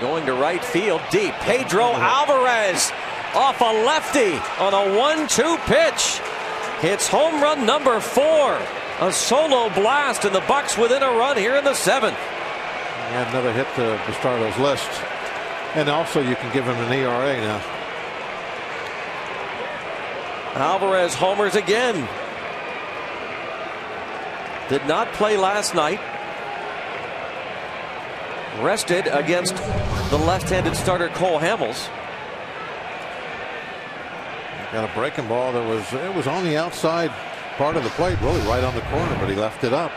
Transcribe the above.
going to right field deep. Pedro Alvarez off a lefty on a 1 2 pitch. Hits home run number four. A solo blast, and the Bucs within a run here in the seventh. Add another hit to Bastardo's list. And also, you can give him an ERA now. Alvarez homers again. Did not play last night. Rested against the left-handed starter Cole Hamels. Got a breaking ball that was it was on the outside part of the plate, really right on the corner, but he left it up.